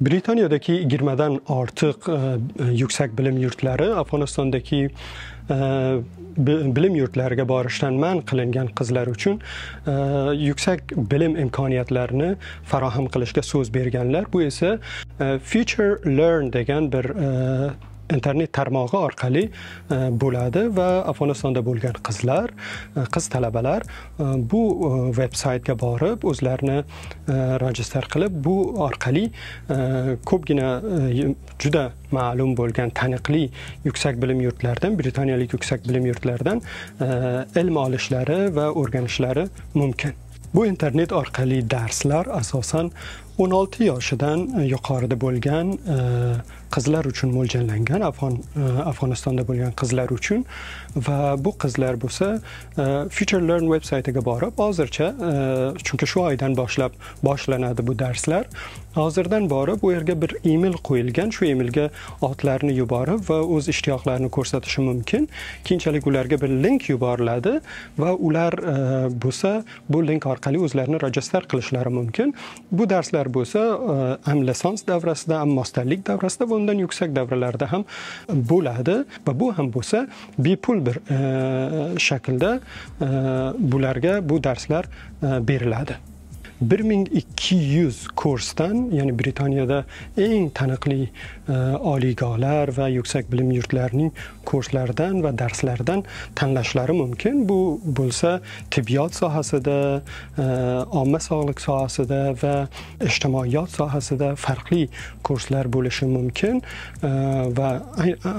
britaniyadagi yigirmadan ortiq e, yuksak bilim yurtlari afg'onistondagi e, bilim yurtlariga borishdan man qilingan qizlar uchun e, yuksak bilim imkoniyatlarini faroham qilishga so'z berganlar. Bu esa future learn degan bir internet tarmog'i orqali e, bo'ladi va afg'onistonda bo'lgan qizlar e, qiz talabalar e, bu veb saytga borib o'zlarini rejistr qilib bu orqali ko'pgina juda ma'lum bo'lgan taniqli yuksak bilim yurtlaridan britaniyalik yuksak bilim yurtlaridan ilm olishlari va o'rganishlari mumkin. Bu internet orqali darslar asosan 16 yoshidan e, yuqorida bo'lgan e, qizlar uchun mo'ljallangan afg'on e, afg'onistonda bo'lgan qizlar uchun. Va bu qizlar bo'lsa future learn veb saytiga borib hozircha chunki shu oydan boshlab boshlanadi bu darslar. Hozirdan borib u yerga bir email qo'yilgan. Shu emailga otlarini yuborib va o'z ishtiyoqlarini ko'rsatishi mumkin. Keyinchalik ularga bir link yuboriladi va ular bo'lsa bu link orqali o'zlarini rejistr qilishlari mumkin. Bu darslar bo'lsa e, ham davrasida ham masterlik davrasida undan yuksak davralarda ham bo'ladi. Va bu ham bo'lsa bepul bir e, shaklda e, bularga bu darslar beriladi. 1200 kursdan ya'ni britaniyada eng taniqli e, oliygohlar va yuksak bilim yurtlarining kurslaridan va darslaridan tanlashlari mumkin. Bu bo'lsa tibbiyot sohasida e, omma sog'liq sohasida va ijtimoiyot sohasida farqli kurslar bo'lishi mumkin e, va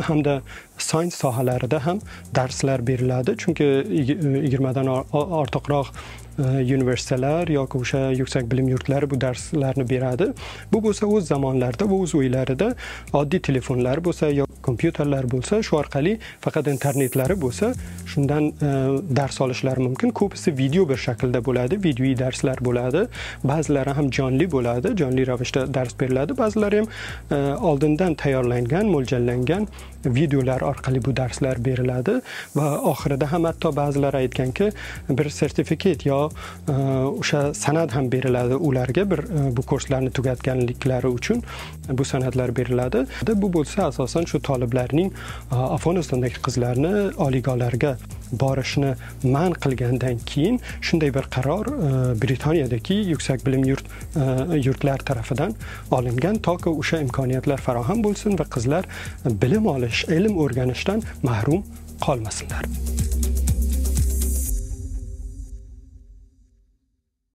hamda sayns sohalarida ham darslar beriladi. Chunki yigirmadan ortiqroq Э, universitetlar yoki o'sha yuksak bilim yurtlari bu darslarni beradi. Bu bo'lsa o'z zamonlarida va o'z uylarida oddiy telefonlar bo'lsa yo kompyuterlar bo'lsa shu orqali faqat internetlari bo'lsa shundan e, dars olishlari mumkin. Ko'pisi video bir shaklda bo'ladi videoviy darslar bo'ladi. Ba'zilari ham jonli bo'ladi jonli ravishda dars beriladi. Ba'zilari ham e, oldindan tayyorlangan mo'ljallangan videolar orqali bu darslar beriladi. Va oxirida ham hatto ba'zilari aytganki bir sertifikat yo e, o'sha san'at ham beriladi ularga bir bu kurslarni tugatganliklari uchun bu san'atlar beriladi. Bu bo'lsa asosan shu toliblarning e, afg'onistondagi qizlarni oliygohlarga borishni man qilgandan keyin shunday bir qaror e, britaniyadagi yuksak bilim yurt e, yurtlar tarafidan olingan toki o'sha imkoniyatlar faroham bo'lsin va qizlar bilim olish ilm o'rganishdan mahrum qolmasinlar.